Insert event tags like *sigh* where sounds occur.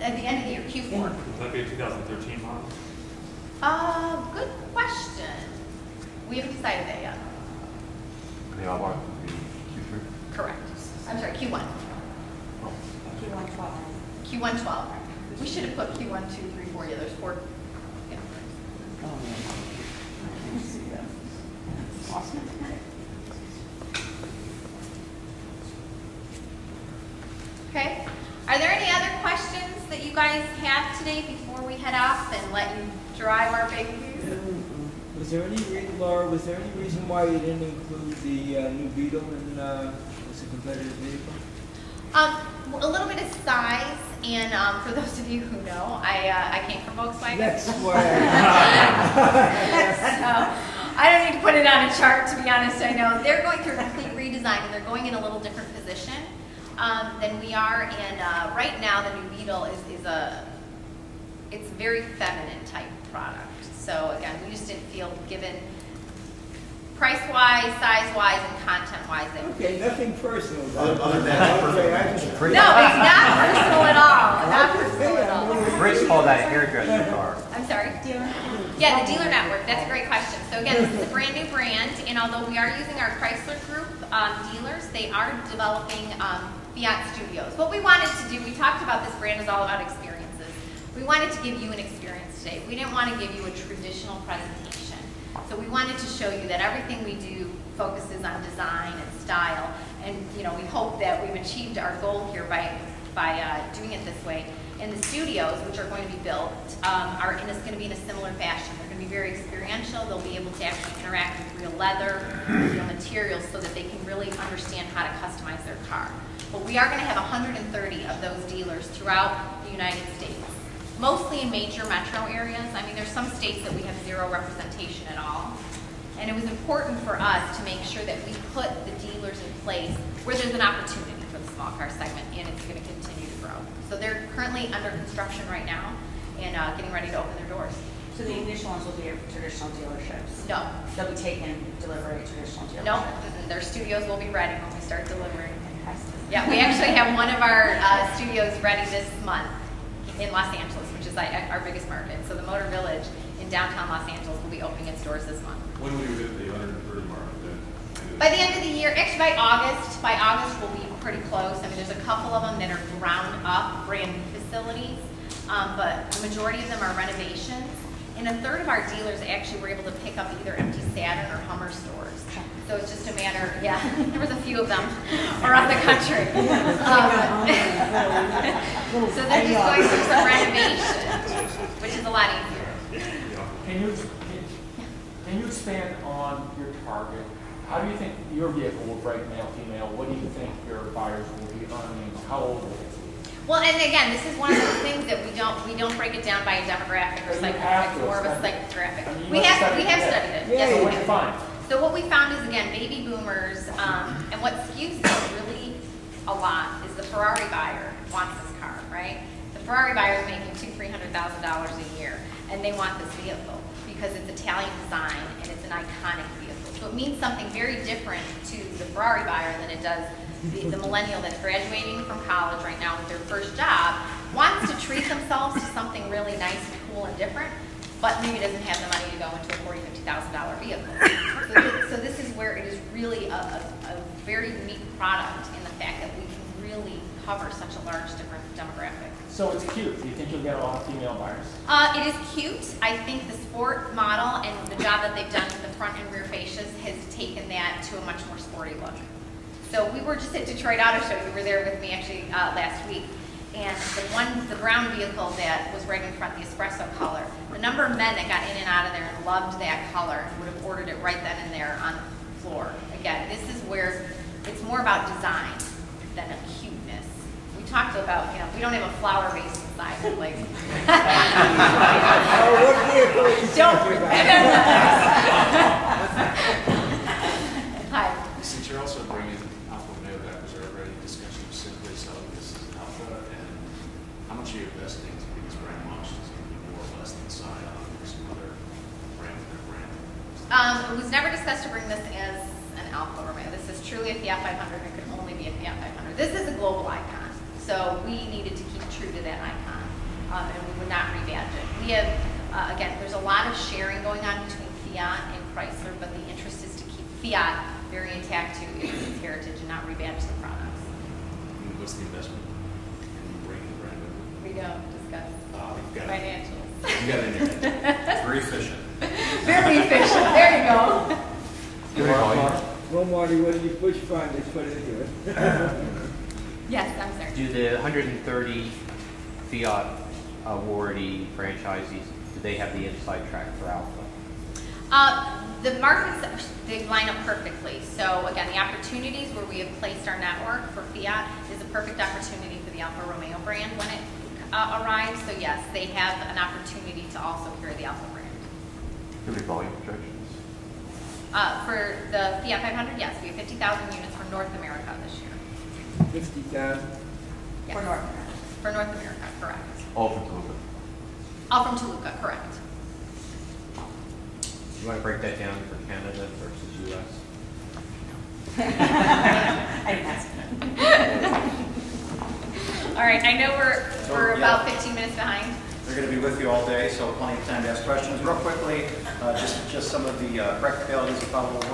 at the end of the year, Q4. Would that be a 2013 model? Uh, good question. We haven't decided that yet. They all want to be Q3? Correct. I'm sorry, Q1. Q1 twelve. Q1 12. We should have put Q1, 2, 3, 4, yeah, there's four. yeah. Oh, yeah. I can see that. Awesome. Okay. Are there any other questions that you guys have today before we head off and let you drive our big? Was there any reason, Laura, was there any reason why you didn't include the uh, new Beetle in, uh, as a competitive vehicle? Um, a little bit of size, and um, for those of you who know, I, uh, I came from Volkswagen. That's *laughs* why. so, I don't need to put it on a chart, to be honest. I know they're going through a complete redesign, and they're going in a little different position um, than we are. And uh, right now, the new Beetle is, is a it's a very feminine type product. So again, we just didn't feel given price-wise, size-wise, and content-wise that Okay, nothing personal. Other- other than that, Okay, I just- *laughs* No, it's not personal at all. Not personal at all. Rich called that a hairdresser car. I'm sorry? Yeah, the dealer network, that's a great question. So again, this is a brand new brand, and although we are using our Chrysler Group um, dealers, they are developing um, Fiat Studios. What we wanted to do, we talked about this brand is all about experiences. We wanted to give you an experience today. We didn't want to give you a traditional presentation. So we wanted to show you that everything we do focuses on design and style, and you know we hope that we've achieved our goal here by by uh, doing it this way. And the studios, which are going to be built, um, are in, going to be in a similar fashion. They're going to be very experiential. They'll be able to actually interact with real leather, real materials, so that they can really understand how to customize their car. But we are going to have 130 of those dealers throughout the United States mostly in major metro areas. I mean, there's some states that we have zero representation at all. And it was important for us to make sure that we put the dealers in place where there's an opportunity small car segment, and it's going to continue to grow. So they're currently under construction right now and uh, getting ready to open their doors. So the initial ones will be at traditional dealerships? No, They'll be taken delivery at traditional dealerships? no, their studios will be ready when we start delivering. Yeah, we actually have one of our uh, studios ready this month in Los Angeles, which is like our biggest market. So the Motor Village in downtown Los Angeles will be opening its doors this month. When will you hit the 130 mark? By the end of the year, actually by August, by August we'll be pretty close. I mean, there's a couple of them that are ground up, brand new facilities, um, but the majority of them are renovations. And a third of our dealers actually were able to pick up either empty Saturn or Hummer stores. So it's just a matter, yeah, *laughs* there was a few of them *laughs* around the country. *laughs* Um, so they're just going through some renovation, which is a lot easier. Can you, can- can you expand on your target? How do you think your vehicle will break male, female? What do you think your buyers will be earning? How old will they be? Well, and again, this is one of those things that we don't, we don't break it down by a demographic or psychographic, more of a psychographic. I mean, We have, study we have it. studied it, Yeah, yes. So we what you find? So what we found is, again, baby boomers, um, and what skews this really a lot is the Ferrari buyer wants this car, right? The Ferrari buyer is making two, three hundred thousand dollars a year, and they want this vehicle because it's Italian design and it's an iconic vehicle. So it means something very different to the Ferrari buyer than it does the, the millennial that's graduating from college right now with their first job, wants to treat themselves to something really nice and cool and different, but maybe doesn't have the money to go into a forty, fifty thousand dollar vehicle. So, thi- so this is where it is really a, a, a very unique product in the fact that we can really cover such a large different demographic. So it's cute. Do you think you'll get a lot of female buyers? Uh, it is cute. I think the sport model and the job that they've done front and rear fascias has taken that to a much more sporty look. So we were just at Detroit Auto Show. You were there with me actually uh, last week. And the one, the brown vehicle that was right in front, the espresso color, the number of men that got in and out of there and loved that color and would have ordered it right then and there on the floor. Again, this is where it's more about design than a cuteness. We talked about, you know, we don't have a flower vase inside, like. *laughs* Oh, what vehicle are you *laughs* Don't. talking about? Hi. Since you're also bringing Alfa Romeo back, was there already discussion of simply selling this as Alfa? And how much are you investing to get this brand launched? Is it going to be more or less than Scion or some other brand with their brand? Um, it was never discussed to bring this as an Alfa Romeo. This is truly a Fiat 500. It could only be a Fiat 500. This is a global icon, so we needed to keep true to that icon. um, and we would not rebadge it. We have, uh, again, there's a lot of sharing going on between Fiat and Chrysler, but the interest is to keep Fiat very intact to its heritage and not rebadge the products. What's the investment in bringing the brand over? We don't discuss you've got it. financials. You got it in there. Very efficient. *laughs* Very efficient, there you go. Give me a call. Marty, Well, Marty, what did you push fund to put into it? *laughs* Yes, I'm sorry. Do the 130 Fiat awardee franchisees, do they have the inside track for Alfa? Uh, the markets, they line up perfectly. So again, the opportunities where we have placed our network for Fiat is a perfect opportunity for the Alfa Romeo brand when it uh, arrives. So yes, they have an opportunity to also carry the Alfa brand. Give me volume projections. Uh, for the Fiat 500, yes, we have 50,000 units for North America this year. Fifty thousand? Yes. For North America. For North America, correct. All from Toluca. All from Toluca, correct. You want to break that down for Canada versus US? *laughs* I didn't ask. All right, I know we're, So, we're yeah. about 15 minutes behind. They're going to be with you all day, so plenty of time to ask questions. Real quickly, uh, just, just some of the uh, practicalities of how it will work.